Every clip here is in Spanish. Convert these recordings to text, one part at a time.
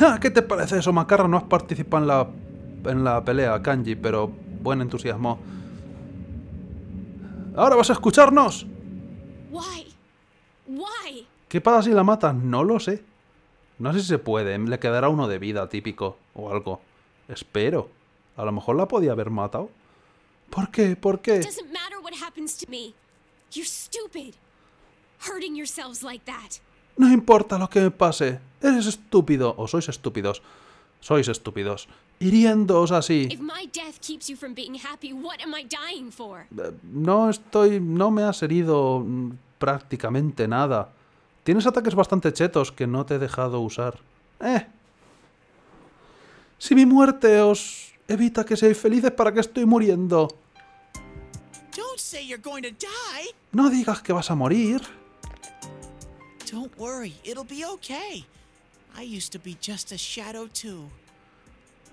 Ah, ¿Qué te parece eso, Macarra? No has participado en la, en la pelea, Kanji, pero buen entusiasmo. ¿Ahora vas a escucharnos? ¿Qué pasa si la matas? No lo sé. No sé si se puede. Le quedará uno de vida típico o algo. Espero. A lo mejor la podía haber matado. ¿Por qué? ¿Por qué? It doesn't matter what happens to me. You're stupid. Hurting yourselves like that. No importa lo que me pase. Eres estúpido. O sois estúpidos. Sois estúpidos. Hiriéndoos así. If my death keeps you from being happy, what am I dying for? No estoy... No me has herido prácticamente nada. Tienes ataques bastante chetos que no te he dejado usar. Eh. Si mi muerte os evita que seáis felices, ¿para qué estoy muriendo? No digas que vas a morir. Don't worry, it'll be okay. I used to be just a shadow too.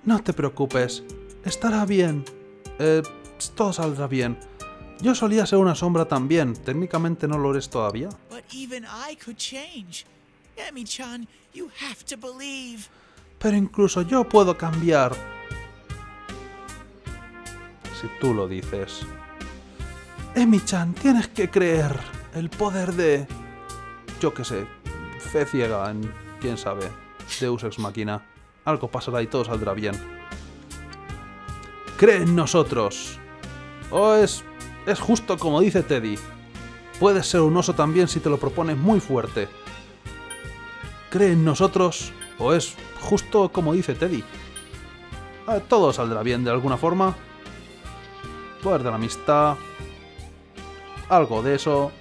No te preocupes. Estará bien. Eh, todo saldrá bien. Yo solía ser una sombra también. Técnicamente no lo eres todavía. But even I could change. Emi-chan, you have to believe. Pero incluso yo puedo cambiar. Si tú lo dices. Emi-chan, tienes que creer. El poder de... Yo qué sé. Fe ciega en... quién sabe. Deus Ex Machina. Algo pasará y todo saldrá bien. Cree en nosotros. O es... Es justo como dice Teddy. Puedes ser un oso también si te lo propones muy fuerte. Cree en nosotros o es justo como dice Teddy. Ah, todo saldrá bien de alguna forma. Poder de la amistad. Algo de eso.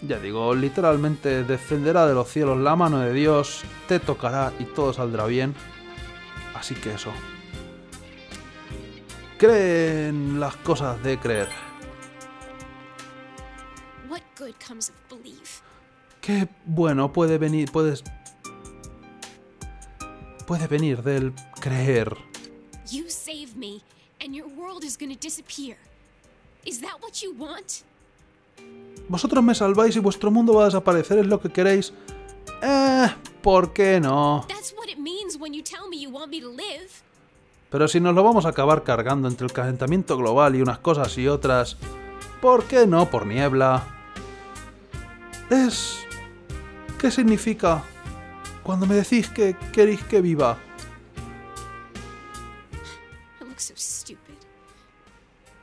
Ya digo, literalmente descenderá de los cielos la mano de Dios, te tocará y todo saldrá bien. Así que eso. Cree en las cosas de creer. Qué bueno puede venir, puedes... Puede venir del creer. You save me, and your world is gonna disappear. Is that what you want? Vosotros me salváis y vuestro mundo va a desaparecer, es lo que queréis. Eh, ¿por qué no? Pero si nos lo vamos a acabar cargando entre el calentamiento global y unas cosas y otras, ¿por qué no por niebla? Es... ¿Qué significa cuando me decís que queréis que viva? I look so stupid.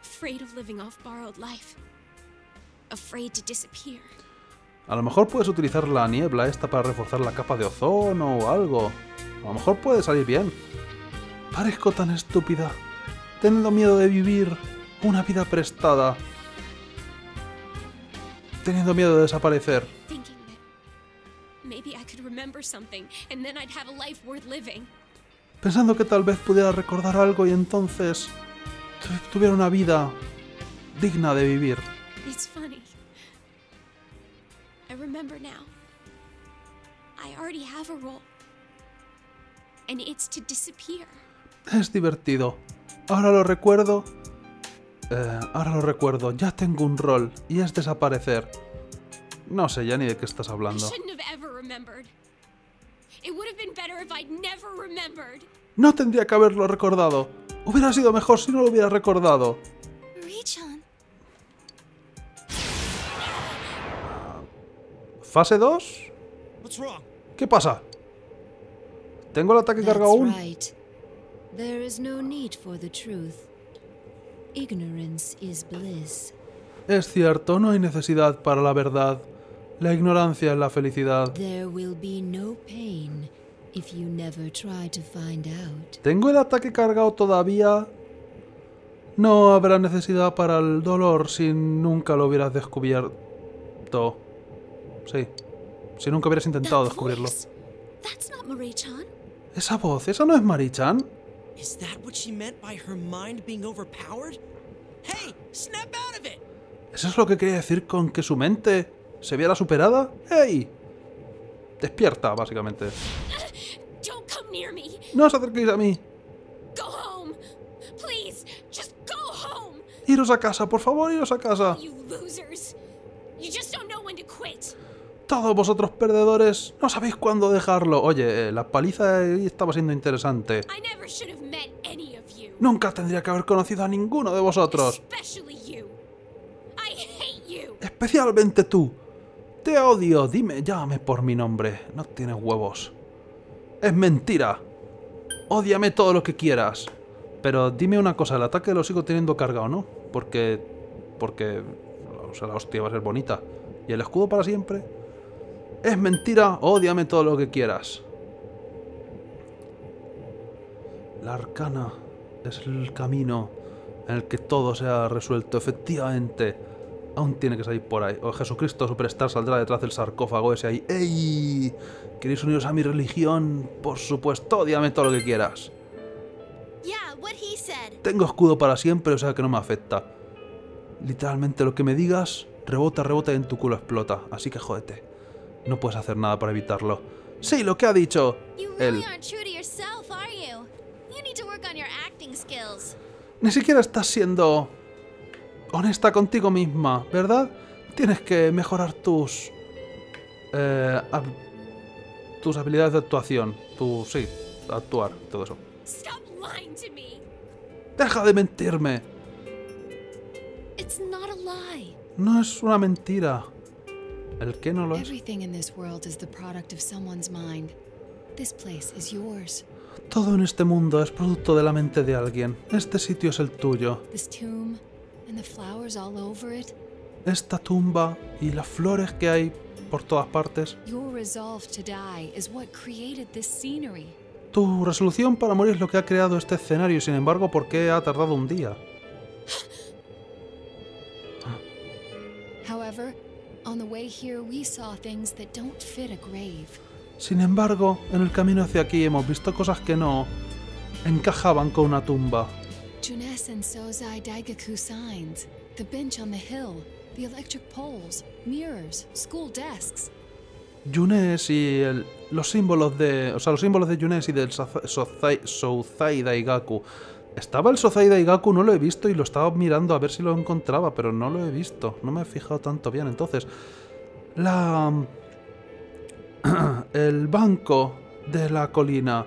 Afraid of living off borrowed life. Afraid to disappear. A lo mejor puedes utilizar la niebla esta para reforzar la capa de ozono o algo. A lo mejor puede salir bien. Parezco tan estúpida, teniendo miedo de vivir una vida prestada, teniendo miedo de desaparecer. Thinking that maybe I could remember something and then I'd have a life worth living. Pensando que tal vez pudiera recordar algo y entonces tu- tuviera una vida digna de vivir. It's funny. I remember now. I already have a role. And it's to disappear. Es divertido. Ahora lo recuerdo. Eh, ahora lo recuerdo. Ya tengo un rol y es desaparecer. No sé ya ni de qué estás hablando. No tendría que haberlo recordado. Hubiera sido mejor si no lo hubiera recordado. ¿Fase 2? What's wrong? ¿Qué pasa? ¿Tengo el ataque cargado aún? right. There is no need for the truth. Ignorance is bliss. Es cierto, no hay necesidad para la verdad. La ignorancia es la felicidad. There will be no pain if you never try to find out. ¿Tengo el ataque cargado todavía? No habrá necesidad para el dolor si nunca lo hubieras descubierto. Sí. Si nunca hubieras intentado descubrirlo. voice. That's not Marie-chan. Esa voz, ¿esa no es Marichan? Is that what she meant by her mind being overpowered? Hey, snap out of it! ¿Eso es lo que quería decir con que su mente se viera superada? ¡Ey! Despierta, básicamente. Don't come near me. No os acerquéis a mí. Go home. Please, just go home. Iros a casa, por favor, iros a casa. You losers. Todos vosotros perdedores, no sabéis cuándo dejarlo. Oye, eh, la paliza ahí estaba siendo interesante. Nunca tendría que haber conocido a ninguno de vosotros. Especialmente tú. Te odio, dime, llámame por mi nombre. No tienes huevos. Es mentira. Ódiame todo lo que quieras. Pero dime una cosa, el ataque lo sigo teniendo cargado, ¿no? Porque... Porque... O sea, la hostia va a ser bonita. ¿Y el escudo para siempre? Es mentira, ódiame todo lo que quieras. La arcana es el camino en el que todo se ha resuelto. Efectivamente, aún tiene que salir por ahí. O Jesucristo Superstar saldrá detrás del sarcófago ese ahí. ¡Ey! ¿Queréis uniros a mi religión? Por supuesto, ódiame todo lo que quieras. Tengo escudo para siempre, o sea que no me afecta. Literalmente lo que me digas, rebota, rebota y en tu culo explota. Así que jódete. No puedes hacer nada para evitarlo. Sí, lo que ha dicho. Él. Ni siquiera estás siendo honesta contigo misma, ¿verdad? Tienes que mejorar tus... eh, hab- tus habilidades de actuación. Tu... sí, actuar, todo eso. ¡Deja de mentirme! No es una mentira. ¿El qué no lo es? Everything in this world is the product of someone's mind. This place is yours. Todo en este mundo es producto de la mente de alguien. Este sitio es el tuyo. Esta tumba y las flores que hay por todas partes. Tu resolución para morir es lo que ha creado este escenario. Sin embargo, ¿por qué ha tardado un día? However, on the way here, we saw things that don't fit a grave. Sin embargo, en el camino hacia aquí hemos visto cosas que no encajaban con una tumba. Junes and Sozai Daigaku signs, the bench on the hill, the electric poles, mirrors, school desks. Yunes y el- los símbolos de... O sea, los símbolos de Yunes y del Sozai, Souzai Daigaku. Estaba el Sozai Daigaku, no lo he visto y lo estaba mirando a ver si lo encontraba, pero no lo he visto. No me he fijado tanto bien. Entonces, la... El banco de la colina,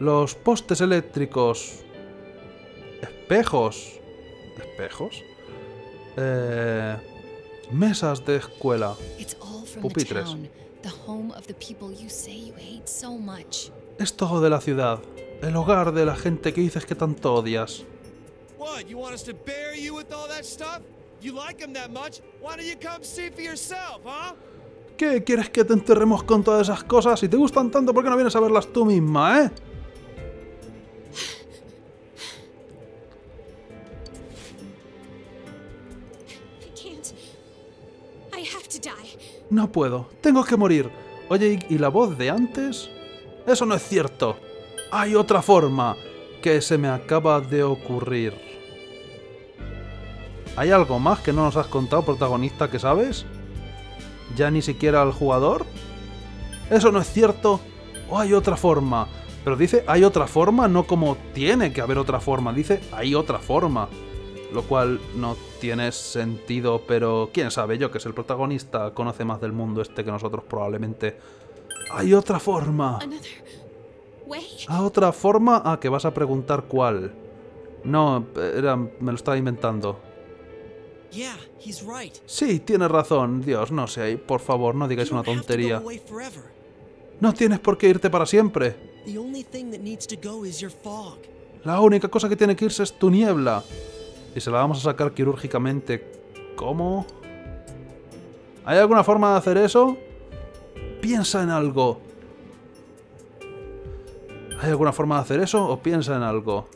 los postes eléctricos, espejos... ¿Espejos? Eh, mesas de escuela. Pupitres. Es todo de la ciudad, el hogar de la gente que dices que tanto odias. What, you want us to bury you with all that stuff? You like him that much? Why don't you come see for yourself, huh? ¿Qué quieres que te enterremos con todas esas cosas? Si te gustan tanto, ¿por qué no vienes a verlas tú misma, eh? No puedo, tengo que morir. Oye, ¿y y la voz de antes? Eso no es cierto. Hay otra forma que se me acaba de ocurrir. ¿Hay algo más que no nos has contado, protagonista, que sabes? ¿Ya ni siquiera al jugador? ¿Eso no es cierto? ¿O hay otra forma? Pero dice hay otra forma, no como tiene que haber otra forma. Dice hay otra forma. Lo cual no tiene sentido, pero quién sabe, yo que es el protagonista, conoce más del mundo este que nosotros probablemente. Hay otra forma. ¿A otra forma? Ah, que vas a preguntar cuál. No, era, me lo estaba inventando. Sí, tienes razón. Dios, no sé, por favor, no digáis una tontería. No tienes por qué irte para siempre. La única cosa que tiene que irse es tu niebla. Y se la vamos a sacar quirúrgicamente. ¿Cómo? ¿Hay alguna forma de hacer eso? Piensa en algo. ¿Hay alguna forma de hacer eso o piensa en algo?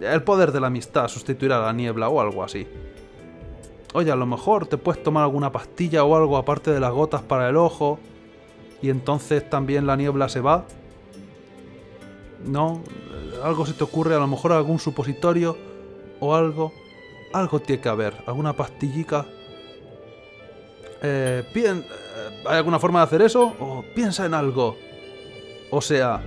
El poder de la amistad sustituirá a la niebla o algo así. Oye, a lo mejor te puedes tomar alguna pastilla o algo aparte de las gotas para el ojo. Y entonces también la niebla se va. ¿no? Algo se te ocurre, a lo mejor algún supositorio o algo. Algo tiene que haber, alguna pastillica. Eh, eh, ¿Hay alguna forma de hacer eso? O piensa en algo. O sea...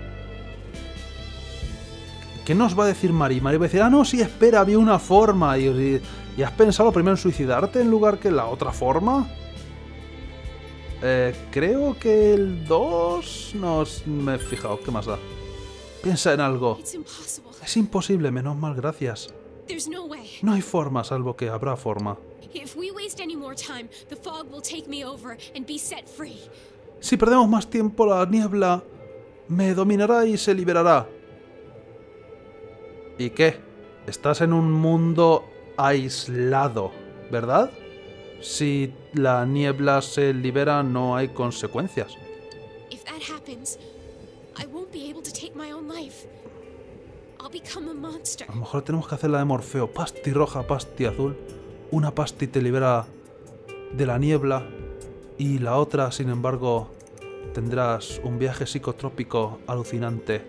¿Qué nos va a decir Mari? Mari va a decir, ah, no, sí, espera, había una forma. Y, y- ¿y has pensado primero en suicidarte en lugar que en la otra forma? Eh, creo que el 2... No me he fijado, ¿qué más da? Piensa en algo. Es imposible, menos mal, gracias. No hay forma, salvo que habrá forma. Si perdemos más tiempo, la niebla me dominará y se liberará. ¿Y qué? Estás en un mundo aislado, ¿verdad? Si la niebla se libera, no hay consecuencias. A lo mejor tenemos que hacer la de Morfeo. Pasti roja, pasti azul. Una pasti te libera de la niebla y la otra, sin embargo, tendrás un viaje psicotrópico alucinante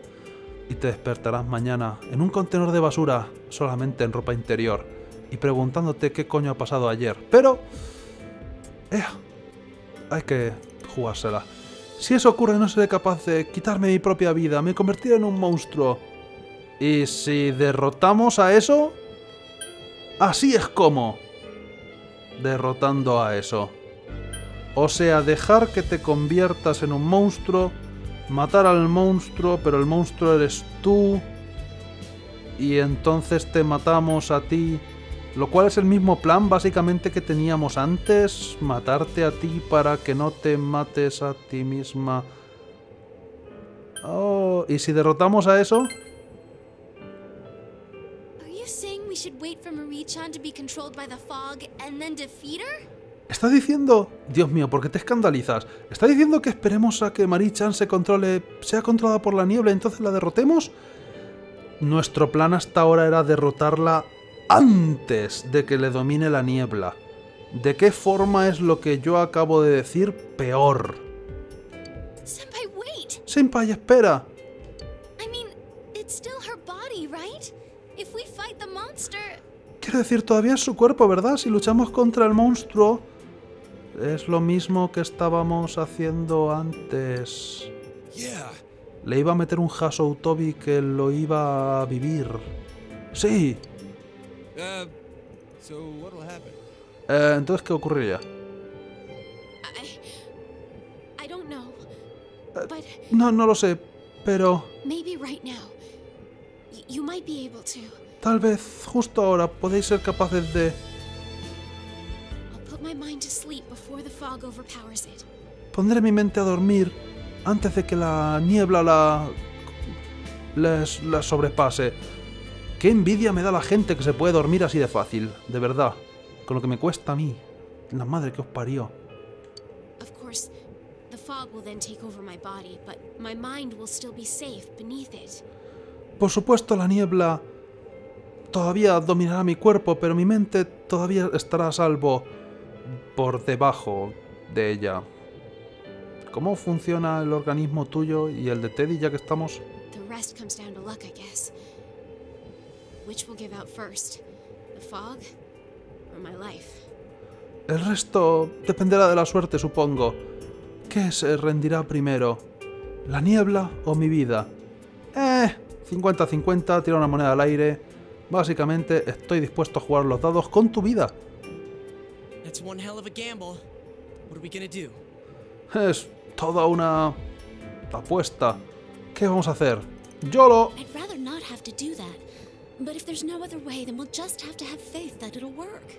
y te despertarás mañana en un contenedor de basura solamente en ropa interior y preguntándote qué coño ha pasado ayer. Pero... eh, hay que jugársela. Si eso ocurre no seré capaz de quitarme mi propia vida, me convertiré en un monstruo. Y si derrotamos a eso, así es como. Derrotando a eso. O sea, dejar que te conviertas en un monstruo, matar al monstruo, pero el monstruo eres tú. Y entonces te matamos a ti. Lo cual es el mismo plan básicamente que teníamos antes. Matarte a ti para que no te mates a ti misma. Oh, ¿y si derrotamos a eso? You saying we should wait for Marie-chan be controlled by the fog then defeat her? ¿Está diciendo... Dios mío, ¿por qué te escandalizas? ¿Está diciendo que esperemos a que Marie-chan se controle... sea controlada por la niebla y entonces la derrotemos? Nuestro plan hasta ahora era derrotarla antes de que le domine la niebla. ¿De qué forma es lo que yo acabo de decir peor? Senpai, wait! Senpai, espera. Quiero decir, todavía es su cuerpo, ¿verdad? Si luchamos contra el monstruo... Es lo mismo que estábamos haciendo antes. Le iba a meter un Hasou Toby que lo iba a vivir. Sí. Uh? Eh, entonces, ¿qué ocurriría? But No, no lo sé, pero tal vez justo ahora podéis ser capaces de... Pondré mi mente a dormir antes de que la niebla la... les la sobrepase. Qué envidia me da la gente que se puede dormir así de fácil, de verdad. Con lo que me cuesta a mí. La madre que os parió. Of course, the fog will then take over my body, but my mind will still be safe beneath it. Por supuesto, la niebla todavía dominará mi cuerpo, pero mi mente todavía estará a salvo por debajo de ella. ¿Cómo funciona el organismo tuyo y el de Teddy ya que estamos? El resto dependerá de la suerte, supongo. ¿Qué se rendirá primero? ¿La niebla o mi vida? Eh, 50-50, tira una moneda al aire. Básicamente estoy dispuesto a jugar los dados con tu vida. That's one hell of a gamble. What are we gonna do? Es toda una apuesta. ¿Qué vamos a hacer? YOLO. I'd rather not have to do that. But if there's no other way, then we'll just have to have faith that it'll work.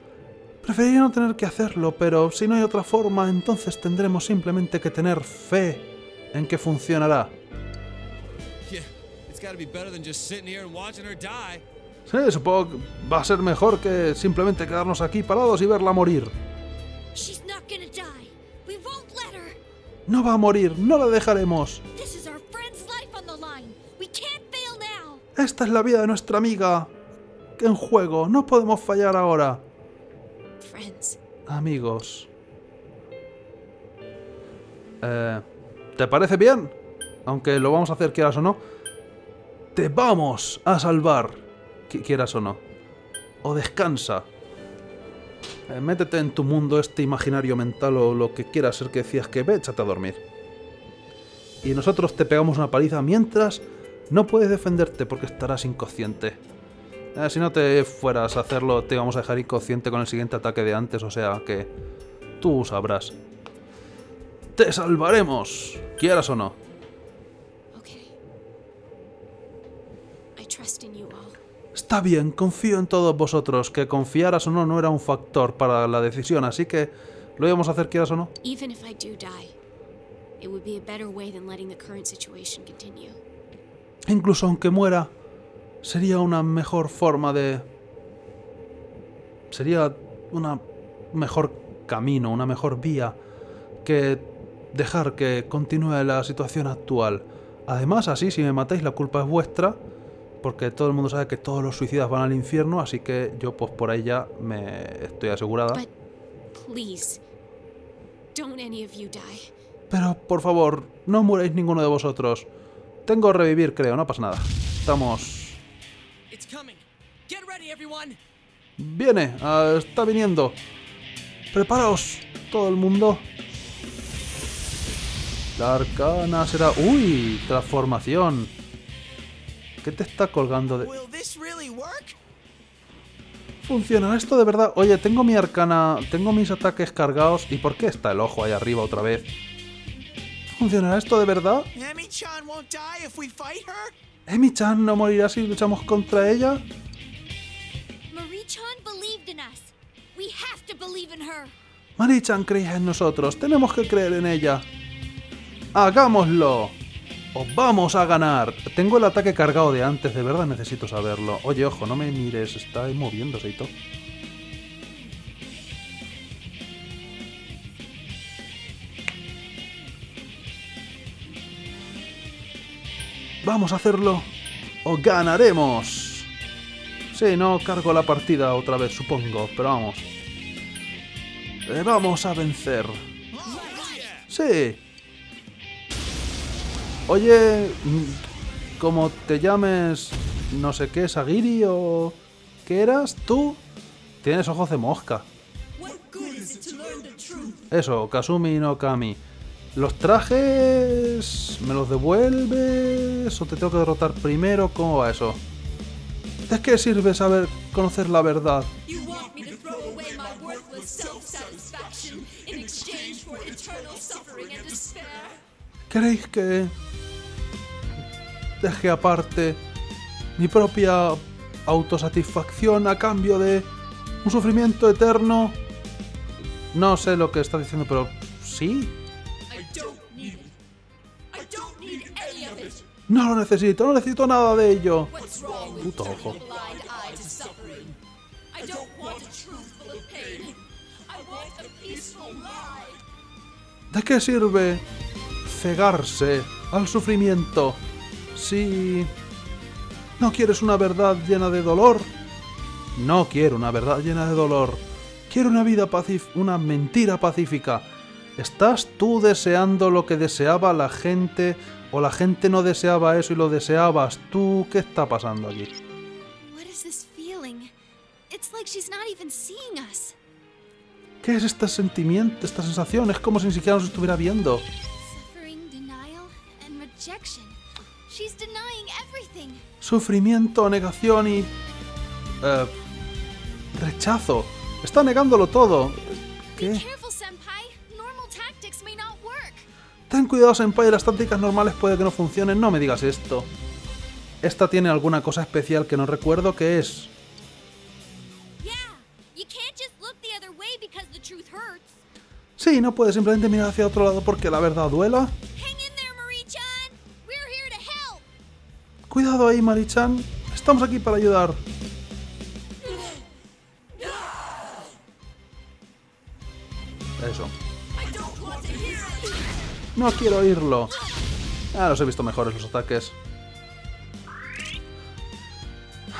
Preferiría no tener que hacerlo, pero si no hay otra forma, entonces tendremos simplemente que tener fe en que funcionará. Yeah, it's gotta be better than just sitting here and watching her die. Sí, supongo que va a ser mejor que simplemente quedarnos aquí parados y verla morir. No va a morir, no la dejaremos. Esta es la vida de nuestra amiga en juego, no podemos fallar ahora. Friends. Amigos. Eh, ¿Te parece bien? Aunque lo vamos a hacer quieras o no. Te vamos a salvar. Qui- Quieras o no. O descansa. Eh, métete en tu mundo este imaginario mental o lo que quieras ser que decías que ve, échate a dormir. Y nosotros te pegamos una paliza mientras no puedes defenderte porque estarás inconsciente. Eh, si no te fueras a hacerlo, te vamos a dejar inconsciente con el siguiente ataque de antes, o sea que tú sabrás. Te salvaremos, quieras o no. Está bien, confío en todos vosotros. Que confiaras o no no era un factor para la decisión, así que lo íbamos a hacer quieras o no. Even if I do die, it would be a better way than letting the current situation continue. Incluso aunque muera, sería una mejor forma de... Sería una mejor camino, una mejor vía que dejar que continúe la situación actual. Además, así, si me matáis, la culpa es vuestra, porque todo el mundo sabe que todos los suicidas van al infierno, así que yo pues por ahí ya me estoy asegurada. But please, don't any of you die. Pero, por favor, no muráis ninguno de vosotros. Tengo revivir, creo, no pasa nada. Estamos... Viene, ah, está viniendo. Preparaos, todo el mundo. La arcana será... ¡Uy! Transformación. ¿Qué te está colgando de...? ¿Funcionará esto de verdad? Oye, tengo mi arcana... Tengo mis ataques cargados. ¿Y por qué está el ojo ahí arriba otra vez? ¿Funcionará esto de verdad? Emi-chan no morirá si luchamos contra ella? Marie-chan believed in us. We have to believe in her. Mari-chan creía en nosotros. Tenemos que creer en ella. ¡Hagámoslo! ¡Os vamos a ganar! Tengo el ataque cargado de antes, de verdad necesito saberlo. Oye, ojo, no me mires, está moviéndose y todo. ¡Vamos a hacerlo! ¡O ganaremos! Sí, no cargo la partida otra vez, supongo, pero vamos. Eh, vamos a vencer. Sí. Oye, mm, como te llames no sé qué, Sagiri o... ¿Qué eras? ¿Tú? Tienes ojos de mosca. Eso, Kazumi no Kami. ¿Los trajes me los devuelves o te tengo que derrotar primero? ¿Cómo va eso? ¿De qué sirve saber conocer la verdad? ¿Queréis que deje aparte mi propia autosatisfacción a cambio de un sufrimiento eterno? No sé lo que estás diciendo, pero sí. No lo necesito, no necesito nada de ello. Puto ojo. ¿De qué sirve cegarse al sufrimiento si no quieres una verdad llena de dolor? No quiero una verdad llena de dolor. Quiero una vida pacífica, una mentira pacífica. ¿Estás tú deseando lo que deseaba la gente o la gente no deseaba eso y lo deseabas tú? ¿Qué está pasando aquí? ¿Qué es este sentimiento, esta sensación? Es como si ni siquiera nos estuviera viendo. She's denying everything. sufrimiento, negación y... eh, rechazo. Está negándolo todo. ¿Qué? Ten cuidado, Senpai, las tácticas normales puede que no funcionen. No me digas esto. Esta tiene alguna cosa especial que no recuerdo que es. Sí, no puedes simplemente mirar hacia otro lado porque la verdad duela. Cuidado ahí, Marichan. Estamos aquí para ayudar. Eso. No quiero oírlo. Ah, los he visto mejores los ataques.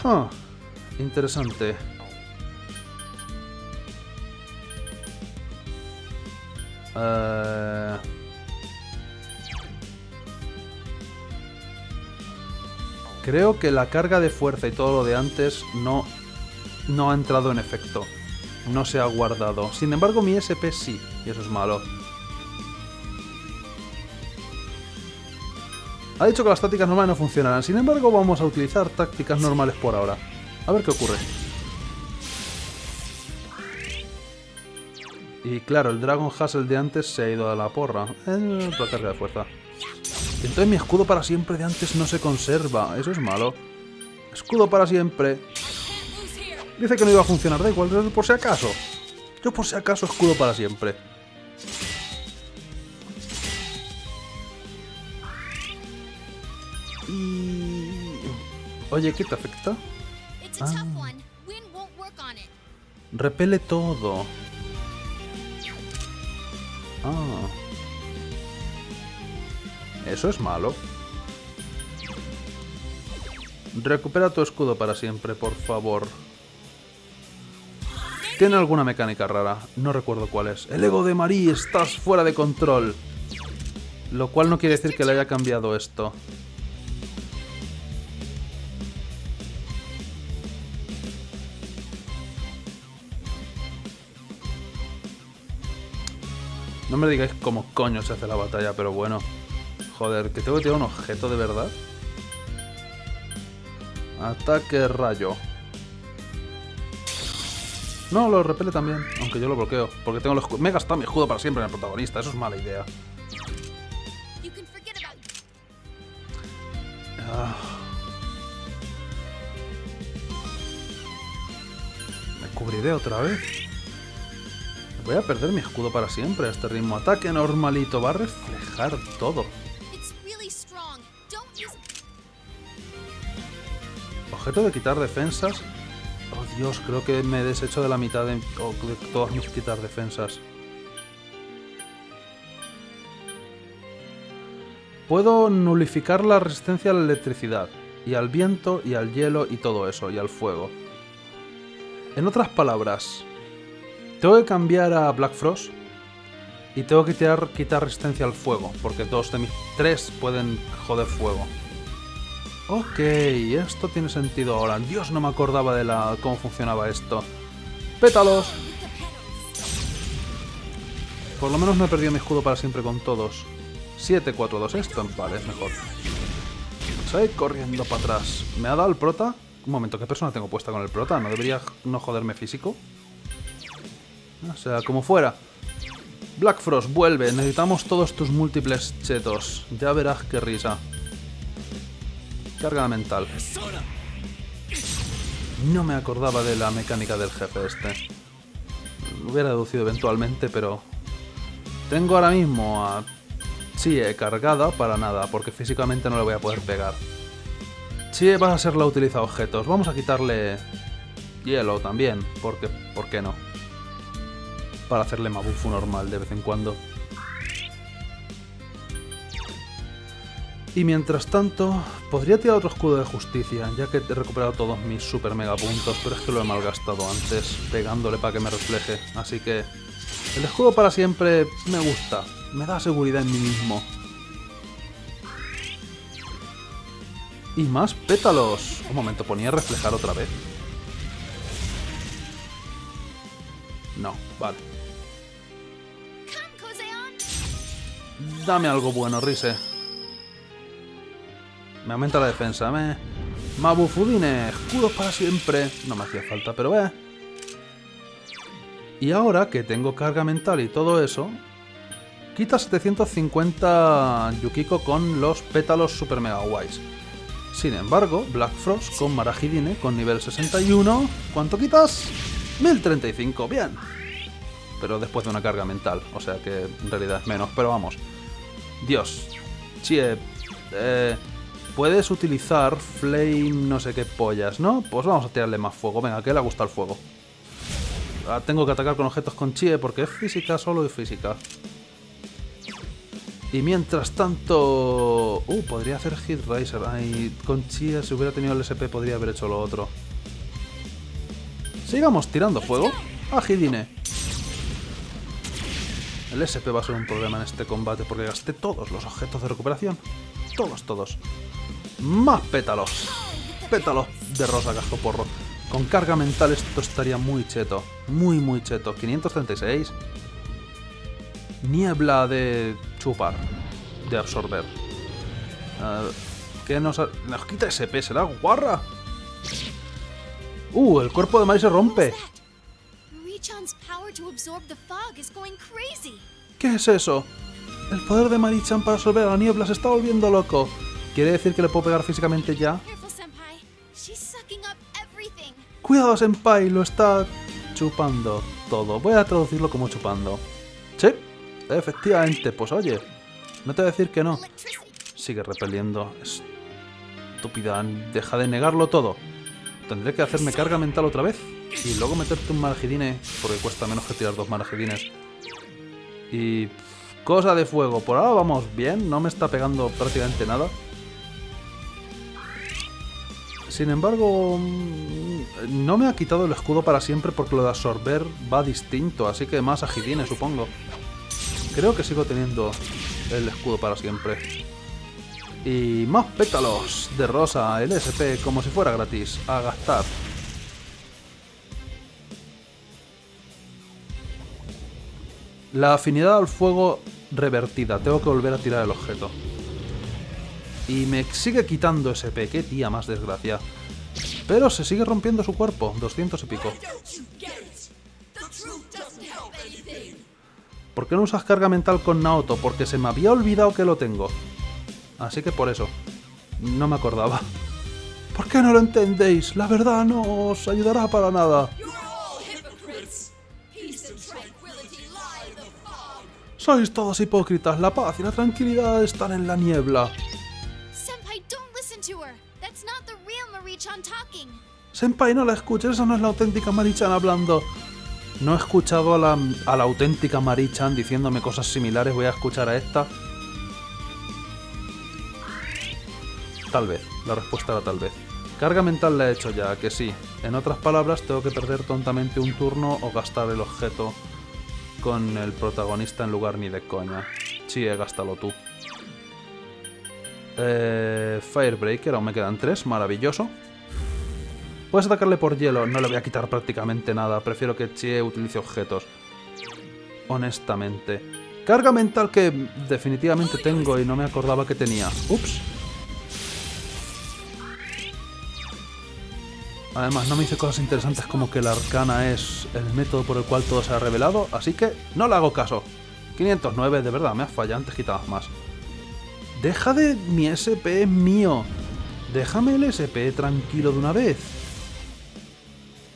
Huh. Interesante. Eh, Creo que la carga de fuerza y todo lo de antes no, no ha entrado en efecto. No se ha guardado. Sin embargo, mi SP sí, y eso es malo. Ha dicho que las tácticas normales no funcionarán. Sin embargo, vamos a utilizar tácticas normales por ahora. A ver qué ocurre. Y claro, el Dragon Hustle de antes se ha ido a la porra. Eh, carga de fuerza. Entonces mi escudo para siempre de antes no se conserva. Eso es malo. Escudo para siempre. Dice que no iba a funcionar, da igual, por si acaso. Yo por si acaso escudo para siempre. Y... Oye, ¿qué te afecta? It's a tough one. Wind won't work on it. Repele todo. Ah. Eso es malo. Recupera tu escudo para siempre, por favor. Tiene alguna mecánica rara, no recuerdo cuál es. El ego de Marie, estás fuera de control. Lo cual no quiere decir que le haya cambiado esto. No me digáis cómo coño se hace la batalla, pero bueno. Joder, que tengo que tirar un objeto de verdad. Ataque rayo. No, lo repele también, aunque yo lo bloqueo. Porque tengo los... Me he gastado mi escudo para siempre en el protagonista, eso es mala idea. Ah. Me cubriré otra vez. Voy a perder mi escudo para siempre a este ritmo. Ataque normalito, va a reflejar todo. Objeto de quitar defensas. Oh Dios, creo que me he deshecho de la mitad de, todas mis quitar defensas. Puedo nulificar la resistencia a la electricidad, y al viento, y al hielo, y todo eso, y al fuego. En otras palabras, tengo que cambiar a Black Frost, y tengo que quitar resistencia al fuego, porque dos de mis tres pueden joder fuego. Ok, esto tiene sentido ahora. Dios, no me acordaba de la cómo funcionaba esto. ¡Pétalos! Por lo menos no he perdido mi escudo para siempre con todos. 7, 4, 2, esto vale, es mejor. Estoy corriendo para atrás. ¿Me ha dado el prota? Un momento, ¿qué persona tengo puesta con el prota? ¿No debería no joderme físico? O sea, como fuera. Black Frost, vuelve. Necesitamos todos tus múltiples chetos. Ya verás qué risa. Carga mental. No me acordaba de la mecánica del jefe este. Lo hubiera deducido eventualmente, pero... Tengo ahora mismo a Chie cargada para nada, porque físicamente no le voy a poder pegar. Chie va a ser la utiliza objetos. Vamos a quitarle hielo también, porque ¿por qué no? Para hacerle mabufu normal de vez en cuando. Y mientras tanto, podría tirar otro escudo de justicia, ya que he recuperado todos mis super mega puntos, pero es que lo he malgastado antes, pegándole para que me refleje. Así que el escudo para siempre me gusta, me da seguridad en mí mismo. Y más pétalos. Un momento, ponía reflejar otra vez. No, vale. Dame algo bueno, Rise. Me aumenta la defensa, me. Mabufudine, escudos para siempre. No me hacía falta, pero ve. Y ahora que tengo carga mental y todo eso, quita 750 Yukiko con los pétalos super mega guays. Sin embargo, Black Frost con Marahidine con nivel 61, ¿cuánto quitas? 1035, bien. Pero después de una carga mental, o sea que en realidad es menos, pero vamos. Dios. Chie, eh, puedes utilizar Flame no sé qué pollas, ¿no? Pues vamos a tirarle más fuego. Venga, que le gusta el fuego. Ah, tengo que atacar con objetos con Chie porque es física, solo es física. Y mientras tanto... Uh, podría hacer Hit Racer. Ay, con Chie, si hubiera tenido el SP, podría haber hecho lo otro. Sigamos tirando fuego. A Hidine. El SP va a ser un problema en este combate porque gasté todos los objetos de recuperación. Todos, todos. Más pétalos. Pétalos de rosa cascoporro. Con carga mental esto estaría muy cheto. Muy, muy cheto. 536. Niebla de chupar. De absorber. Uh, ¿Qué nos, ha... nos quita SP? ¿Será guarra? Uh, el cuerpo de Mai se rompe. ¿Qué es eso? El poder de Marichan para absorber la niebla se está volviendo loco. ¿Quiere decir que le puedo pegar físicamente ya? Cuidado, Senpai, lo está chupando todo. Voy a traducirlo como chupando. Sí, efectivamente, pues oye, no te voy a decir que no. Sigue repeliendo. Estúpida, deja de negarlo todo. Tendré que hacerme carga mental otra vez. Y luego meterte un maragidine, porque cuesta menos que tirar dos maragidines. Y... Cosa de fuego. Por ahora vamos bien, no me está pegando prácticamente nada. Sin embargo, mm, no me ha quitado el escudo para siempre porque lo de absorber va distinto, así que más agidines, supongo. Creo que sigo teniendo el escudo para siempre. Y más pétalos de rosa, el SP, como si fuera gratis, a gastar. La afinidad al fuego revertida, tengo que volver a tirar el objeto. Y me sigue quitando SP, qué tía más desgracia. Pero se sigue rompiendo su cuerpo, 200 y pico. ¿Por qué no usas carga mental con Naoto? Porque se me había olvidado que lo tengo. Así que por eso. No me acordaba. ¿Por qué no lo entendéis? La verdad no os ayudará para nada. Sois todos hipócritas. La paz y la tranquilidad están en la niebla. Senpai, no la escuches, esa no es la auténtica Marichan hablando. No he escuchado a la, auténtica Marichan diciéndome cosas similares, voy a escuchar a esta. Tal vez, la respuesta era tal vez. Carga mental la he hecho ya, que sí. En otras palabras, tengo que perder tontamente un turno o gastar el objeto con el protagonista en lugar ni de coña. Sí, he gastado tú. Eh, Firebreaker, aún me quedan tres, maravilloso. Puedes atacarle por hielo, no le voy a quitar prácticamente nada. Prefiero que Chie utilice objetos. Honestamente. Carga mental que definitivamente tengo y no me acordaba que tenía. Ups. Además, no me dice cosas interesantes como que la arcana es el método por el cual todo se ha revelado, así que no le hago caso. 509, de verdad, me has fallado, antes quitabas más. Deja de... mi SP es mío. Déjame el SP tranquilo de una vez.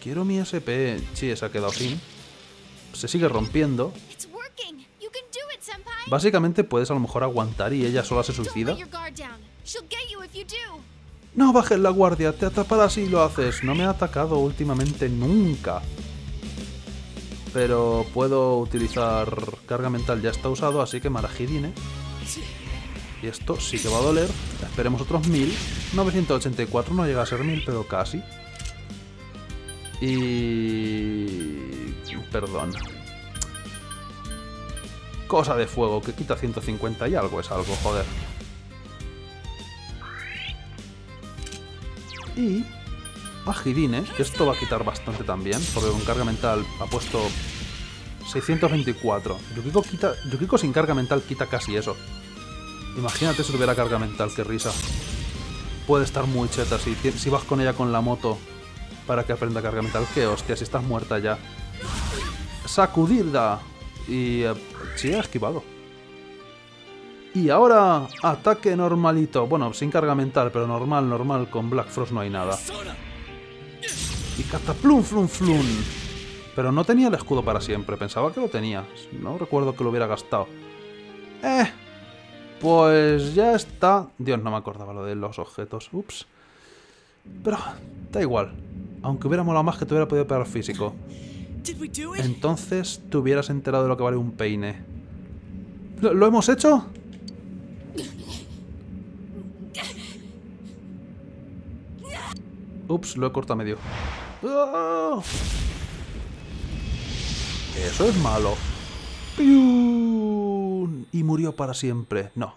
Quiero mi SP. Sí, se ha quedado sin. Se sigue rompiendo. Básicamente puedes a lo mejor aguantar y ella sola se suicida. No bajes la guardia, te atraparás si lo haces. No me ha atacado últimamente nunca. Pero puedo utilizar carga mental, ya está usado, así que Maragidine. Y esto sí que va a doler. Esperemos otros 1000. 984 no llega a ser 1000, pero casi. Y... Perdón. Cosa de fuego, que quita 150 y algo es algo, joder. Y Agidine, que esto va a quitar bastante también, porque con carga mental ha puesto 624. Yukiko, quita, Yukiko sin carga mental quita casi eso. Imagínate si tuviera carga mental, qué risa. Puede estar muy cheta si, si vas con ella con la moto para que aprenda carga mental. Qué hostia, si estás muerta ya. Sacudirda. Y eh, sí, ha esquivado. Y ahora, ataque normalito. Bueno, sin carga mental, pero normal, normal. Con Black Frost no hay nada. Y cataplum, flum, flum. Pero no tenía el escudo para siempre. Pensaba que lo tenía. No recuerdo que lo hubiera gastado. Eh. Pues ya está. Dios, no me acordaba lo de los objetos. Ups. Pero da igual. Aunque hubiera molado más que te hubiera podido pegar físico. Entonces te hubieras enterado de lo que vale un peine. ¿Lo, lo hemos hecho? Ups, lo he cortado a medio. ¡Ah! Eso es malo. Y murió para siempre. No.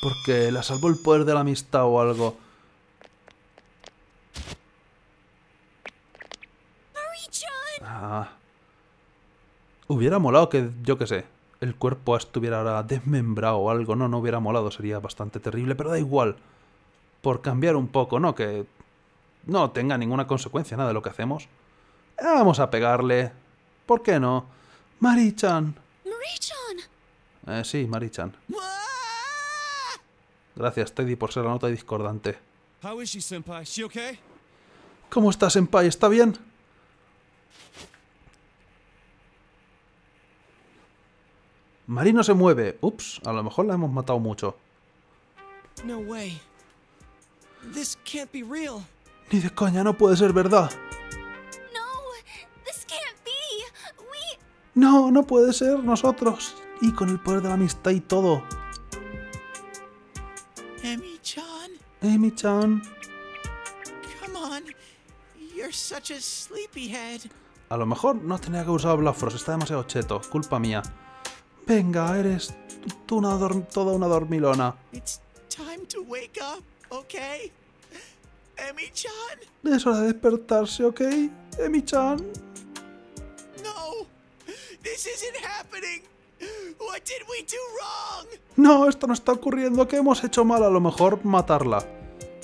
Porque la salvó el poder de la amistad o algo. Marichan! Ah. Hubiera molado que, yo qué sé, el cuerpo estuviera ahora desmembrado o algo. No, no hubiera molado, sería bastante terrible, pero da igual. Por cambiar un poco, ¿no? Que no tenga ninguna consecuencia nada de lo que hacemos. Vamos a pegarle. ¿Por qué no? Marichan. Marie-chan! Eh, sí, Marichan. Gracias, Teddy, por ser la nota discordante. How is she, Senpai? She okay? ¿Cómo estás, Senpai? ¿Está bien? Mari no se mueve. Ups, a lo mejor la hemos matado mucho. No way. This can't be real. Ni de coña, no puede ser verdad. No! This can't be! We. No, no puede ser nosotros. Y con el poder de la amistad y todo. Emmy-chan, Emi-chan. come on. You're such a sleepyhead. A lo mejor no tenía que usar Blafros, está demasiado cheto. Culpa mía. Venga, eres tú una toda una dormilona. It's time to wake up, okay? Emmy-chan, Es hora de despertarse, ¿ok? Emi-chan. no! This isn't happening! What did we do wrong? No, esto no está ocurriendo. ¿Qué hemos hecho mal? A lo mejor matarla.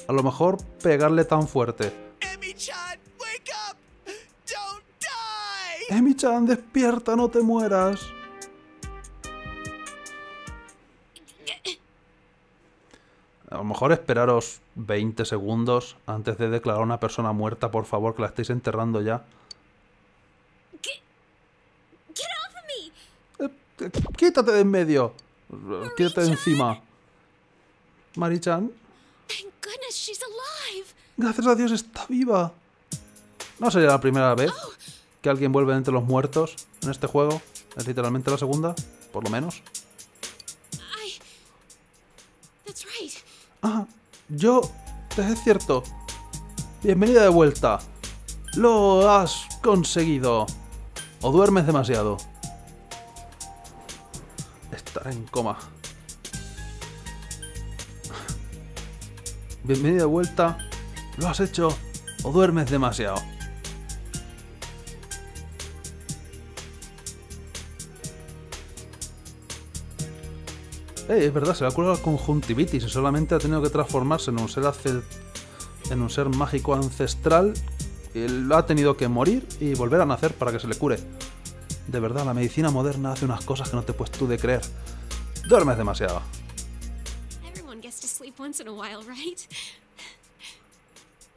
A lo mejor pegarle tan fuerte. Emmy-chan, wake up! Don't die! Emi-chan, despierta, no te mueras. A lo mejor esperaros 20 segundos antes de declarar a una persona muerta, por favor, que la estéis enterrando ya. Get. Get off of me! Eh, eh, Quítate de en medio. Quítate de encima. Marichan, Thank goodness she's alive! gracias a Dios está viva. No sería la primera vez que alguien vuelve entre los muertos en este juego. Es literalmente la segunda, por lo menos. Ah, yo... Es cierto. Bienvenida de vuelta. Lo has conseguido. O duermes demasiado. Estar en coma. Bienvenida de vuelta. Lo has hecho. O duermes demasiado. Eh, es verdad, se le ha curado la conjuntivitis y solamente ha tenido que transformarse en un ser en un ser mágico ancestral. Él ha tenido que morir y volver a nacer para que se le cure. De verdad, la medicina moderna hace unas cosas que no te puedes tú de creer. Duermes demasiado.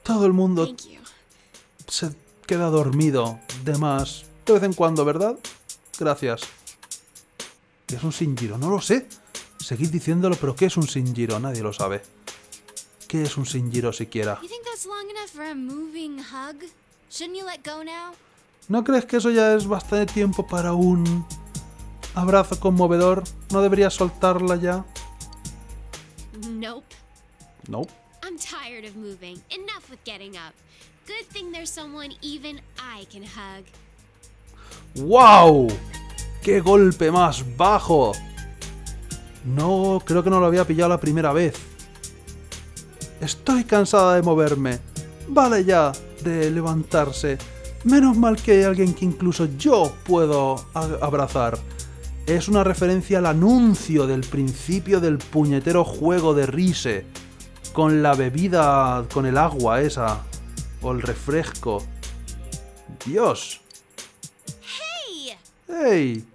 Todo el mundo se queda dormido de más de vez en cuando, ¿verdad? Gracias. ¿Qué es un Shinjiro? No lo sé. Seguid diciéndolo, pero ¿qué es un Shinjiro? Nadie lo sabe. ¿Qué es un Shinjiro siquiera? ¿No crees que eso ya es bastante tiempo para un abrazo conmovedor? ¿No deberías soltarla ya? Nope. No. I'm tired of moving. Enough with getting up. Good thing there's someone even I can hug. ¡Wow! ¡Qué golpe más bajo! No, creo que no lo había pillado la primera vez. Estoy cansada de moverme. Vale ya de levantarse. Menos mal que hay alguien que incluso yo puedo abrazar. Es una referencia al anuncio del principio del puñetero juego de Rise. Con la bebida, con el agua esa. O el refresco. Dios. Hey! ¡Hey!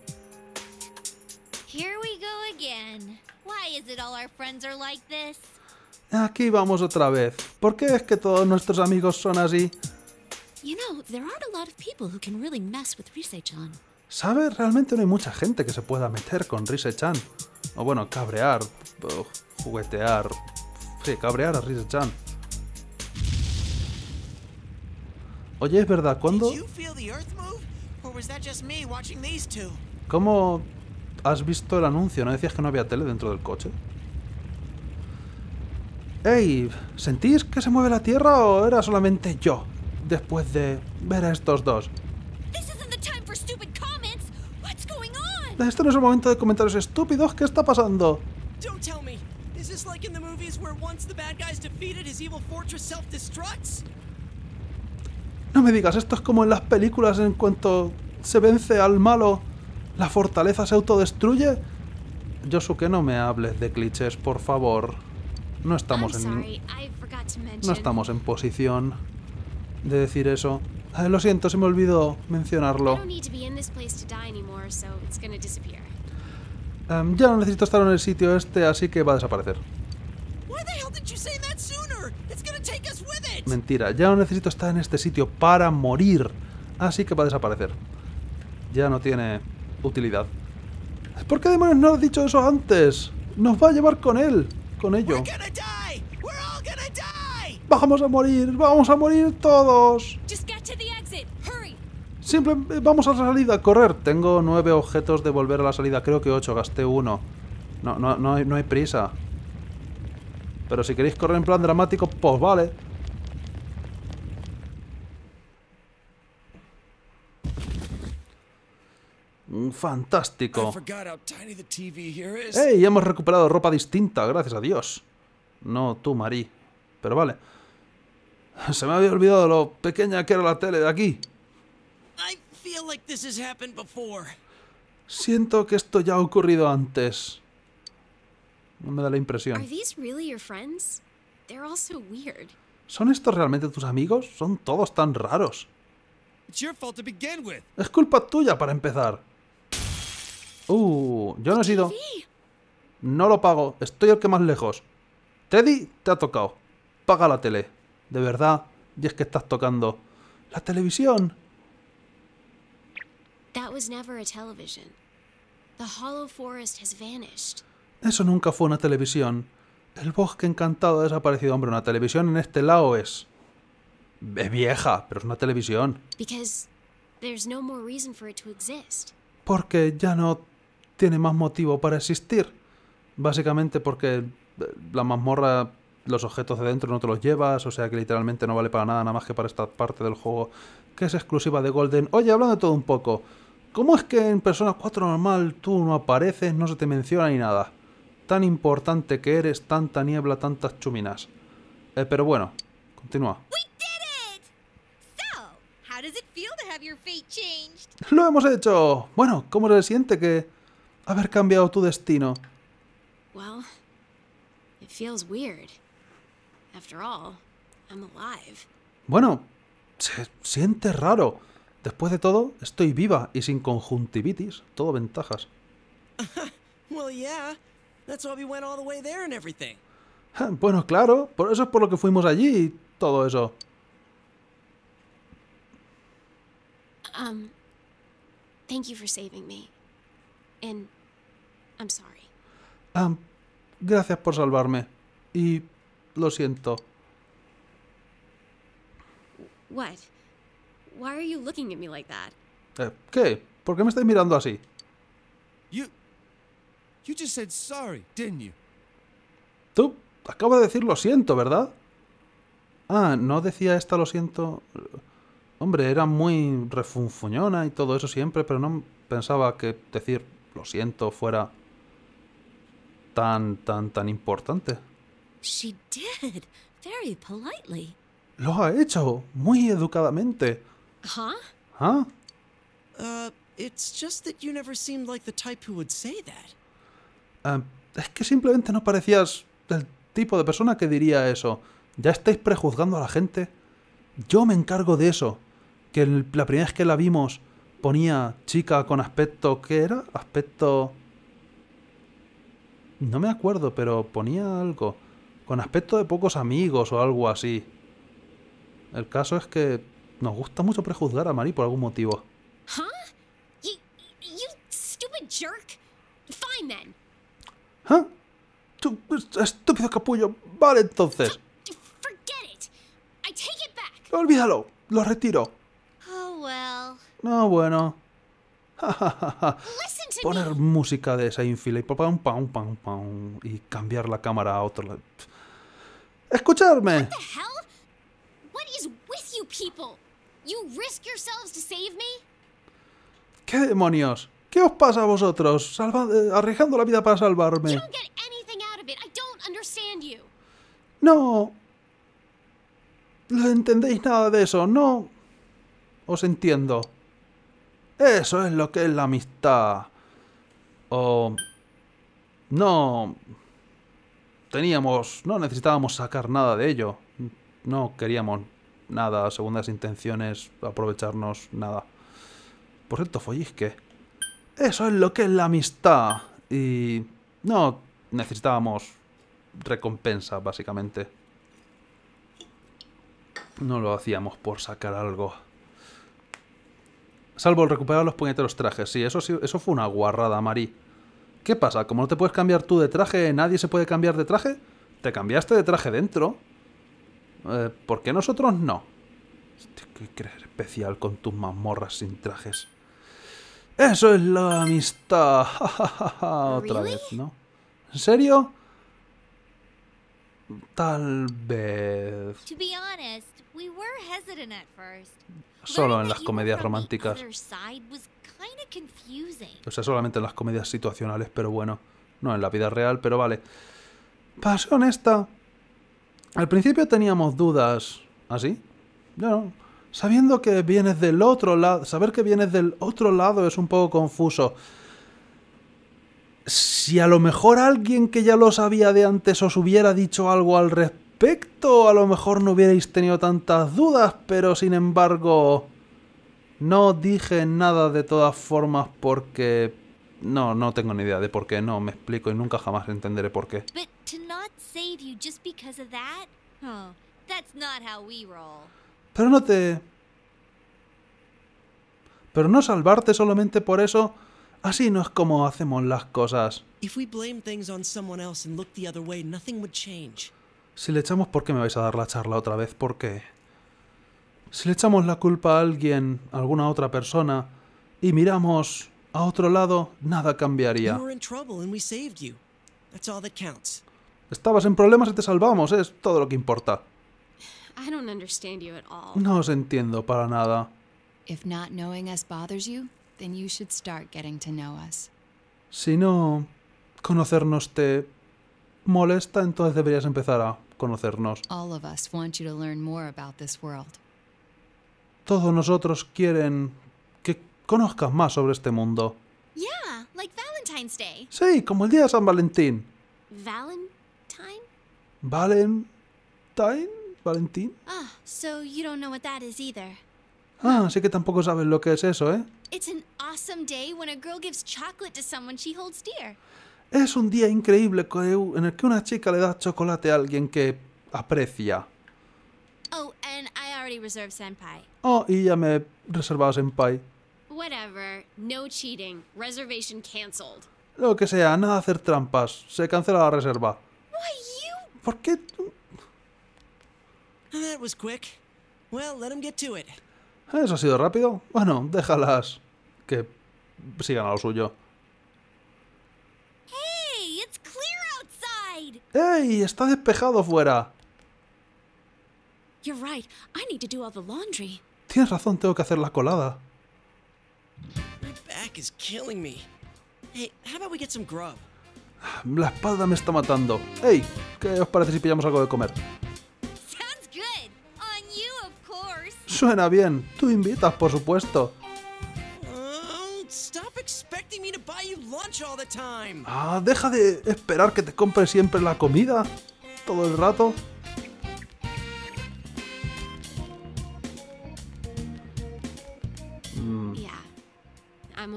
Aquí vamos otra vez. ¿Por qué es que todos nuestros amigos son así? You know, there aren't a lot of people who can really mess with Rise-chan. ¿Sabes? Realmente no hay mucha gente que se pueda meter con Rise-chan. O bueno, cabrear, juguetear. Sí, cabrear a Rise-chan. Oye, es verdad, ¿cuándo? Did you feel the earth move? Or was that just me watching these two? ¿Cómo has visto el anuncio? ¿No decías que no había tele dentro del coche? ¡Ey! ¿Sentís que se mueve la Tierra o era solamente yo? Después de ver a estos dos. Este no es el momento de comentarios estúpidos. ¿Qué está pasando? No me digas, esto es como en las películas en cuanto se vence al malo, la fortaleza se autodestruye. Yosuke, no me hables de clichés, por favor. No estamos en sorry, I forgot to mention. no estamos en posición de decir eso. Ay, lo siento, se me olvidó mencionarlo. Em, ya no necesito estar en el sitio este, así que va a desaparecer. Why the hell didn't you say that sooner? It's gonna take us with it. Mentira, ya no necesito estar en este sitio para morir, así que va a desaparecer. Ya no tiene utilidad. ¿Por qué demonios no has dicho eso antes? Nos va a llevar con él, con ello. Vamos a morir, vamos a morir todos. Simple, eh, vamos a la salida, correr. Tengo nueve objetos de volver a la salida, creo que ocho, gasté uno. No, no, no, hay, no hay prisa. Pero si queréis correr en plan dramático, pues vale. Mm, I Fantástico. here is. ¡Ey! Hemos recuperado ropa distinta, gracias a Dios. No tú, Marí. Pero vale. Se me había olvidado lo pequeña que era la tele de aquí. Siento que esto ya ha ocurrido antes. No me da la impresión. ¿Son estos realmente tus amigos? Son todos tan raros. Es culpa tuya para empezar. Uh, yo no he sido. No lo pago. Estoy el que más lejos. Teddy, te ha tocado. Paga la tele. De verdad. Y es que estás tocando. La televisión. Eso nunca fue una televisión. El bosque encantado ha desaparecido. Hombre, una televisión en este lado es... Es vieja, pero es una televisión. Porque ya no tiene más motivo para existir. Básicamente porque eh, la mazmorra, los objetos de dentro no te los llevas, o sea que literalmente no vale para nada, nada más que para esta parte del juego que es exclusiva de Golden. Oye, hablando de todo un poco, ¿cómo es que en Persona 4 normal tú no apareces, no se te menciona ni nada? Tan importante que eres, tanta niebla, tantas chuminas. Eh, pero bueno, continúa. ¡Lo hemos hecho! Bueno, ¿cómo se siente que haber cambiado tu destino? Well, it feels weird. After all, I'm alive. Bueno, se siente raro. Después de todo, estoy viva y sin conjuntivitis. Todo ventajas. Well, yeah. That's why we went all the way there and everything. Ja, Bueno, claro, por eso es por lo que fuimos allí y todo eso. Um, thank you for saving me. And I'm sorry. Ah, gracias por salvarme. Y lo siento. What? Why are you looking at me like that? Eh, ¿Qué? ¿Por qué me estáis mirando así? You. You just said sorry, didn't you? Tú acabas de decir lo siento, ¿verdad? Ah, no decía esta lo siento. Hombre, era muy refunfuñona y todo eso siempre, pero no pensaba que decir lo siento fuera tan, tan, tan importante. She did. Very politely. Lo ha hecho, muy educadamente. Huh? ¿Ah? Uh, it's just that you never seemed like the type who would say that. Ah, es que simplemente no parecías el tipo de persona que diría eso. ¿Ya estáis prejuzgando a la gente? Yo me encargo de eso. Que el- la primera vez que la vimos ponía chica con aspecto... ¿Qué era? Aspecto... No me acuerdo, pero ponía algo. Con aspecto de pocos amigos o algo así. El caso es que nos gusta mucho prejuzgar a Mari por algún motivo. Huh? You, you stupid jerk. Fine then. ¿Ah? Tú, estúpido capullo. Vale, entonces. Forget it. I take it back. Olvídalo. Lo retiro. Oh, well. No, bueno. Poner música de Seinfeld y pam, pam, pam, pam, y cambiar la cámara a otro. ¡Escucharme! ¿Qué demonios? ¿Qué os pasa a vosotros? Salva- eh, arriesgando la vida para salvarme. No. No entendéis nada de eso, no. Os entiendo. Eso es lo que es la amistad. O... No... Teníamos... No necesitábamos sacar nada de ello. No queríamos nada, segundas intenciones, aprovecharnos, nada. Por cierto, follisque. Eso es lo que es la amistad. Y no necesitábamos recompensa, básicamente. No lo hacíamos por sacar algo. Salvo el recuperar los puñeteros trajes. Sí, eso, sí, eso fue una guarrada, Mari. ¿Qué pasa? ¿Como no te puedes cambiar tú de traje, nadie se puede cambiar de traje? Te cambiaste de traje dentro. Eh, ¿Por qué nosotros no? ¿Qué crees especial con tus mazmorras sin trajes? Eso es la amistad. Otra vez, ¿no? ¿En serio? Tal vez. To be honest, we were hesitant at first. Solo en las comedias románticas. O sea, solamente en las comedias situacionales, pero bueno. No en la vida real, pero vale. Para ser honesta, al principio teníamos dudas. ¿Así? No. Sabiendo que vienes del otro lado. Saber que vienes del otro lado es un poco confuso. Si a lo mejor alguien que ya lo sabía de antes os hubiera dicho algo al respecto, a lo mejor no hubierais tenido tantas dudas, pero sin embargo. No dije nada de todas formas porque... No, no tengo ni idea de por qué, no me explico y nunca jamás entenderé por qué. Pero no te... Pero no salvarte solamente por eso, así no es como hacemos las cosas. If we blame things on someone else and look the other way, nothing would change. Si le echamos, ¿por qué me vais a dar la charla otra vez? ¿Por qué? Si le echamos la culpa a alguien, a alguna otra persona, y miramos a otro lado, nada cambiaría. You were in trouble and we saved you. That's all that counts. Estabas en problemas y te salvamos, es todo lo que importa. I don't understand you at all. No os entiendo para nada. If not knowing us bothers you, then you should start getting to know us. Si no conocernos te molesta, entonces deberías empezar a conocernos. All of us want you to learn more about this world. Todos nosotros quieren que conozcas más sobre este mundo. Yeah, like Valentine's Day. Sí, como el día de San Valentín. Valentine? ¿Valentine? ¿Valentín? Ah, so you don't know what that is either. Ah, así que tampoco sabes lo que es eso, ¿eh? It's an awesome day when a girl gives chocolate to someone she holds dear. Es un día increíble en el que una chica le da chocolate a alguien que aprecia. Oh, and I already reserved Senpai. Oh, y ya me he reservado Senpai. Whatever. No cheating. Reservation cancelled. Lo que sea, nada de hacer trampas. Se cancela la reserva. Why, you? ¿Por qué? tú- That was quick. Well, let him get to it. ¿Eso ha sido rápido? Bueno, déjalas que sigan a lo suyo. Hey, it's clear outside! ¡Ey! Está despejado fuera. You're right. I need to do all the laundry. Tienes razón, tengo que hacer la colada. My back is killing me. Hey, how about we get some grub? La espalda me está matando. ¡Ey! ¿Qué os parece si pillamos algo de comer? Suena bien. Tú invitas, por supuesto. Time. Ah, deja de esperar que te compre siempre la comida. Todo el rato.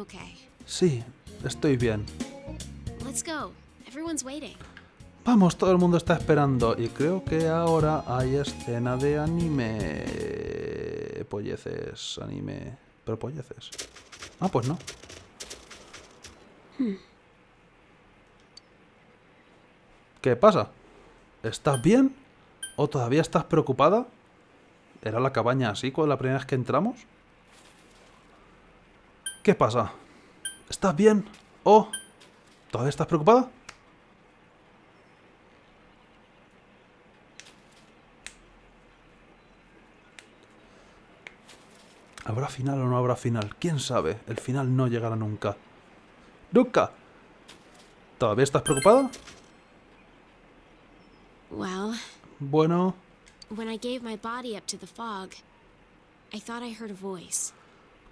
Okay. Sí, estoy bien. Let's go. Everyone's waiting. Vamos, todo el mundo está esperando. Y creo que ahora hay escena de anime. Polleces, anime. Pero polleces. Ah, pues no. ¿Qué pasa? ¿Estás bien? ¿O todavía estás preocupada? ¿Era la cabaña así cuando la primera vez que entramos? ¿Qué pasa? ¿Estás bien? ¿O todavía estás preocupada? ¿Habrá final o no habrá final? ¿Quién sabe? El final no llegará nunca. ¡Nunca! ¿Todavía estás preocupada? Well, Bueno,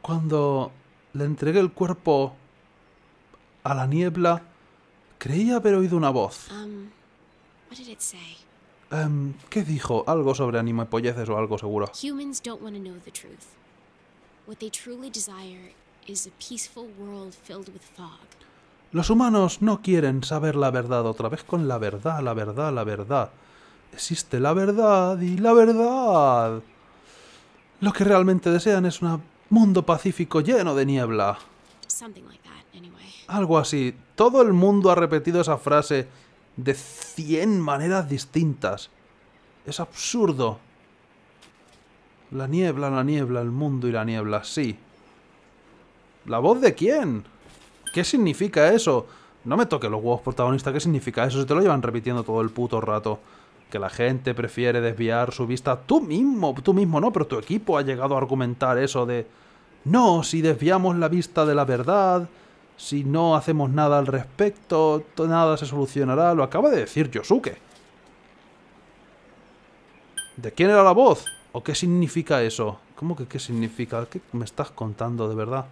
cuando le entregué el cuerpo a la niebla, creí haber oído una voz. Um, what did it say? Em, ¿Qué dijo? Algo sobre anime polleces o algo seguro. Humans don't want to know the truth. What they truly desire is a peaceful world filled with fog. Los humanos no quieren saber la verdad otra vez con la verdad, la verdad, la verdad. Existe la verdad y la verdad. Lo que realmente desean es un mundo pacífico lleno de niebla. Algo así. Todo el mundo ha repetido esa frase de 100 maneras distintas. Es absurdo. La niebla, la niebla, el mundo y la niebla, sí. ¿La voz de quién? ¿Qué significa eso? No me toque los huevos protagonista, ¿qué significa eso? Se te lo llevan repitiendo todo el puto rato. Que la gente prefiere desviar su vista. Tú mismo, tú mismo no, pero tu equipo ha llegado a argumentar eso de... No, si desviamos la vista de la verdad, si no hacemos nada al respecto, to- nada se solucionará. Lo acaba de decir Yosuke. ¿De quién era la voz? ¿O qué significa eso? ¿Cómo que qué significa? ¿Qué me estás contando de verdad?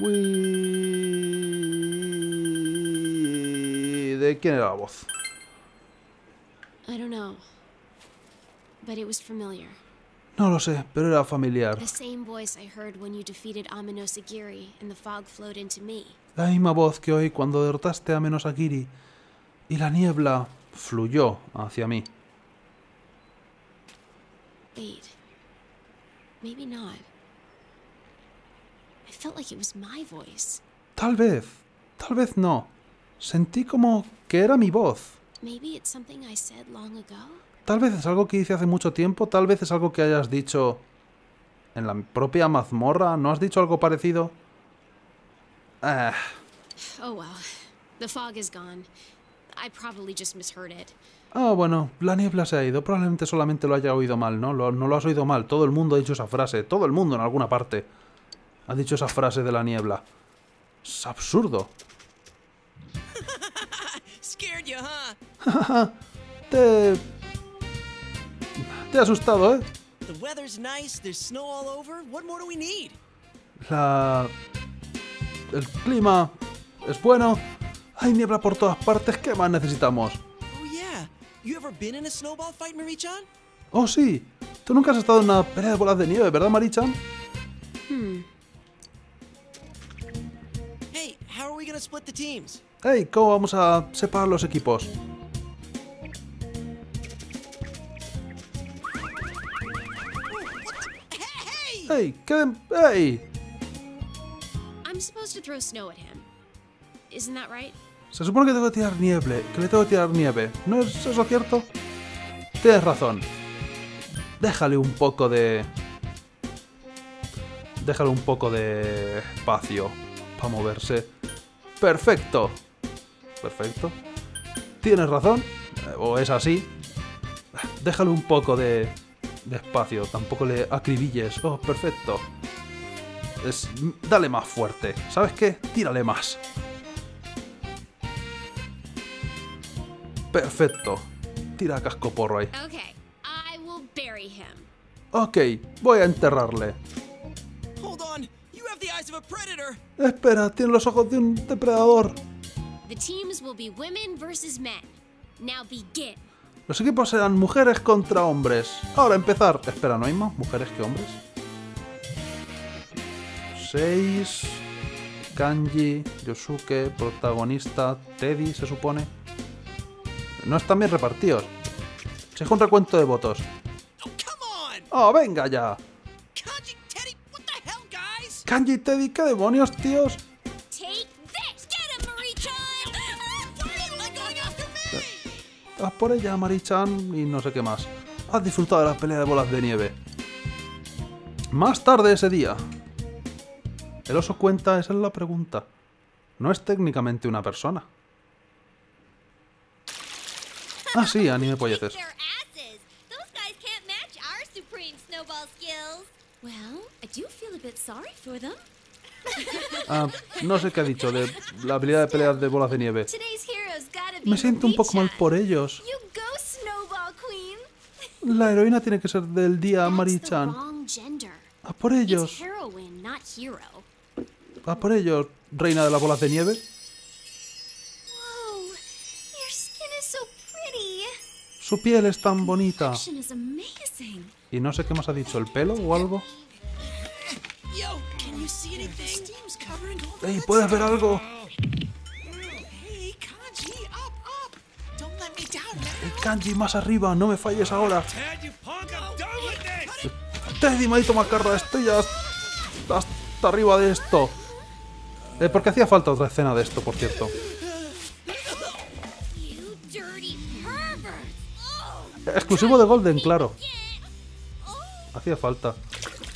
Uy, ¿De quién era la voz? I don't know. But it was familiar. No lo sé, pero era familiar. La misma voz que oí cuando derrotaste a Menosakiri y la niebla fluyó hacia mí. Wait. Maybe not. I felt like it was my voice. Tal vez, tal vez no. Sentí como que era mi voz. Maybe it's something I said long ago? Tal vez es algo que hice hace mucho tiempo, tal vez es algo que hayas dicho en la propia mazmorra. ¿No has dicho algo parecido? Ah, Oh well. The fog is gone. I probably just misheard it. ah, bueno, la niebla se ha ido. Probablemente solamente lo haya oído mal, ¿no? Lo- no lo has oído mal. Todo el mundo ha dicho esa frase. Todo el mundo en alguna parte ha dicho esa frase de la niebla. Es absurdo. Te... Te he asustado, ¿eh? La... El clima es bueno. Hay niebla por todas partes. ¿Qué más necesitamos? Oh? Oh, sí. Tú nunca has estado en una pelea de bolas de nieve, ¿verdad, Marichan? Hey, how are we gonna split the teams? Hey, ¿cómo vamos a separar los equipos? Hey! Hey, ¿qué? Hey. I'm supposed to throw snow at him. Isn't that right? Se supone que tengo que tirar nieve, que le tengo que tirar nieve. ¿No es eso cierto? Tienes razón. Déjale un poco de... Déjale un poco de espacio para moverse. Perfecto. Perfecto. Tienes razón. O es así. Déjale un poco de, de espacio. Tampoco le acribilles. Oh, perfecto. Es, dale más fuerte. ¿Sabes qué? Tírale más. Perfecto. Tira a casco porro ahí. Okay, I will bury him. Ok, voy a enterrarle. Hold on! You have the eyes of a predator! Espera, tiene los ojos de un depredador. The teams will be women versus men. Now begin. Los equipos serán mujeres contra hombres. Ahora empezar. Espera, ¿no hay más mujeres que hombres? Seis. Kanji, Yosuke, protagonista, Teddy, se supone. No están bien repartidos. Se es un recuento de votos. Oh! ¡Oh, venga ya! Kanji, Teddy, ¿qué demonios, tíos? Haz por ella, Marichan, y no sé qué más. Has disfrutado de la pelea de bolas de nieve. Más tarde ese día. El oso cuenta, esa es la pregunta. No es técnicamente una persona. Ah, sí, anime polleces. Their asses. Those guys can't match our supreme snowball skills. Well, I do feel a bit sorry for them. Ah, no sé qué ha dicho de la habilidad de pelear de bolas de nieve. Today's hero's gotta be Me siento un poco mal por ellos. You go, Snowball Queen. La heroína tiene que ser del día, That's the Marichan. wrong gender. A por It's ellos. heroine, not hero. A por ellos, reina de las bolas de nieve. Su piel es tan bonita. Y no sé qué más ha dicho, ¿el pelo o algo? ¡Ey, puedes ver algo! ¡Ey, Kanji, más arriba! ¡No me falles ahora! Teddy, maldito macarra, estoy ya hasta hasta arriba de esto. Eh, porque hacía falta otra escena de esto, por cierto. Exclusivo de Golden, claro. Hacía falta.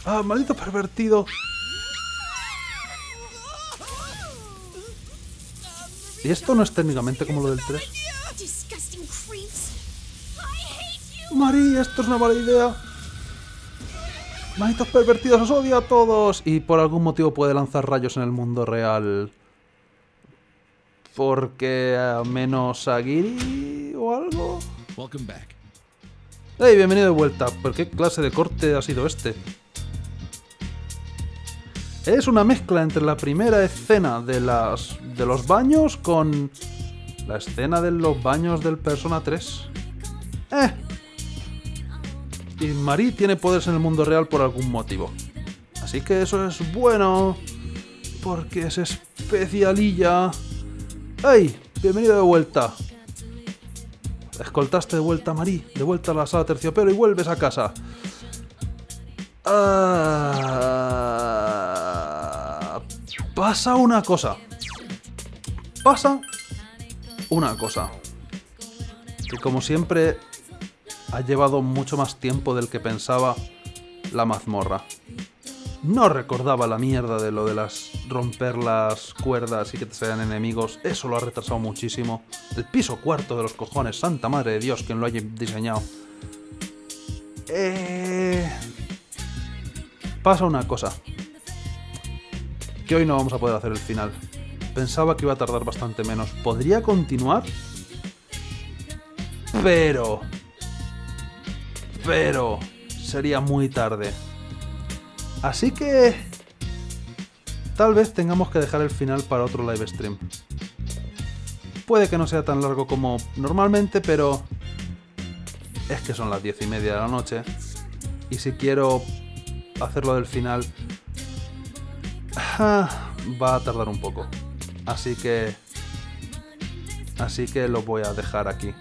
¡Ah, maldito pervertido! ¿Y esto no es técnicamente como lo del 3? Disgusting creeps. I hate you! Marí, esto es una mala idea. Malditos pervertidos, os odio a todos. Y por algún motivo puede lanzar rayos en el mundo real. Porque a menos Agiri o algo. Welcome back. ¡Hey, bienvenido de vuelta! ¿Pero qué clase de corte ha sido este? Es una mezcla entre la primera escena de, las, de los baños con la escena de los baños del Persona 3. ¡Eh! Y Marie tiene poderes en el mundo real por algún motivo. Así que eso es bueno. Porque es especialilla. ¡Hey! Bienvenido de vuelta. Escoltaste de vuelta a Marí, de vuelta a la sala terciopelo y vuelves a casa. Ah, pasa una cosa. Pasa una cosa. Que como siempre ha llevado mucho más tiempo del que pensaba la mazmorra. No recordaba la mierda de lo de las romper las cuerdas y que te salgan enemigos. Eso lo ha retrasado muchísimo. El piso cuarto de los cojones. Santa madre de Dios, quien lo haya diseñado. Eh... Pasa una cosa. Que hoy no vamos a poder hacer el final. Pensaba que iba a tardar bastante menos. ¿Podría continuar? Pero... Pero... Sería muy tarde. Así que... Tal vez tengamos que dejar el final para otro live stream. Puede que no sea tan largo como normalmente, pero... Es que son las diez y media de la noche. Y si quiero hacerlo del final... ah, Va a tardar un poco. Así que... Así que lo voy a dejar aquí.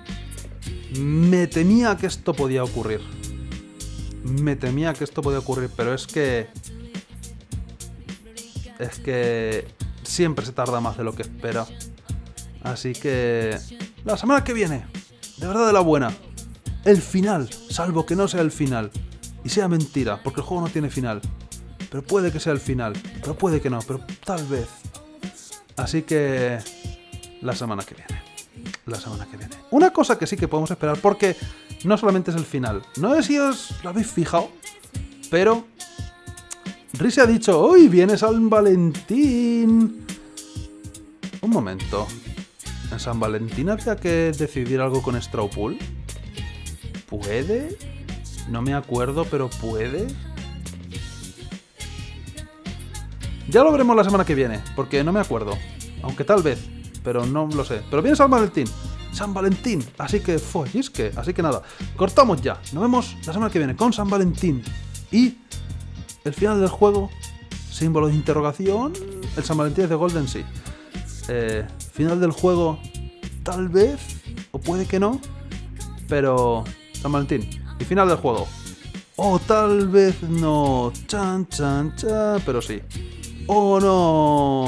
Me temía que esto podía ocurrir. Me temía que esto podía ocurrir, pero es que... Es que... Siempre se tarda más de lo que espera. Así que... La semana que viene. De verdad de la buena. El final. Salvo que no sea el final. Y sea mentira, porque el juego no tiene final. Pero puede que sea el final. Pero puede que no, pero tal vez. Así que... La semana que viene. La semana que viene. Una cosa que sí que podemos esperar, porque no solamente es el final. No sé si os lo habéis fijado, pero Risi ha dicho, hoy viene San Valentín. Un momento. ¿En San Valentín había que decidir algo con Strawpool? ¿Puede? No me acuerdo, pero puede. Ya lo veremos la semana que viene, porque no me acuerdo. Aunque tal vez, pero no lo sé. Pero viene San Valentín. San Valentín. Así que, que Así que nada, cortamos ya. Nos vemos la semana que viene con San Valentín. Y el final del juego, símbolo de interrogación. El San Valentín es de Golden Sea. Eh, final del juego, tal vez, o puede que no. Pero, San Valentín. Y final del juego. O tal vez no. Chan, chan, chan. Pero sí. O no.